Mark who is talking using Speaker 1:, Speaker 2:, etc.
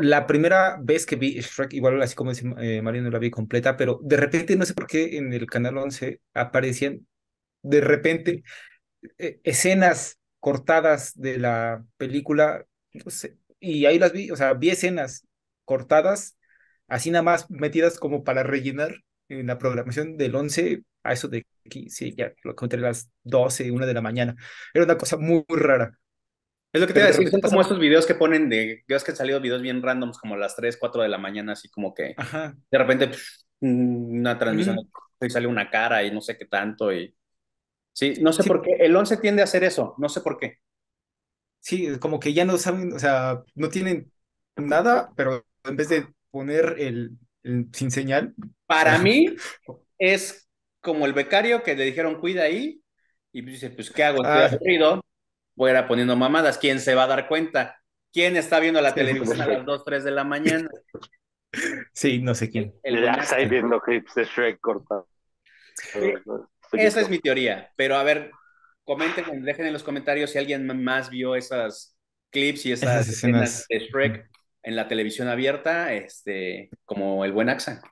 Speaker 1: la primera vez que vi Shrek, igual así como dice eh, Mario, no la vi completa, pero de repente, no sé por qué en el canal 11 aparecían de repente eh, escenas cortadas de la película, no sé, y ahí las vi, o sea, vi escenas cortadas, así nada más metidas como para rellenar en la programación del 11 a eso de aquí, sí, ya lo encontré a las 12, 1 de la mañana. Era una cosa muy, rara.
Speaker 2: Es lo que te iba a decir, son como esos videos que ponen de, ves que han salido videos bien randoms, como a las 3, 4 de la mañana, así como que
Speaker 1: Ajá.
Speaker 2: de repente una transmisión y sale una cara y no sé qué tanto y sí, no sé por qué, el 11 tiende a hacer eso, no sé por qué.
Speaker 1: Sí, como que ya no saben, o sea, no tienen nada, pero en vez de poner el, sin señal.
Speaker 2: Para mí es como el becario que le dijeron cuida ahí y dice, pues ¿qué hago? Estoy ah. aburrido, voy a ir poniendo mamadas, ¿quién se va a dar cuenta? ¿Quién está viendo la televisión a las 2, 3 de la mañana?
Speaker 1: Sí, no sé quién.
Speaker 3: El ya está viendo clips de Shrek cortado.
Speaker 2: Esa es mi teoría, pero a ver, comenten, dejen en los comentarios si alguien más vio esas clips y esas, escenas de Shrek en la televisión abierta, este, como el buen Axa.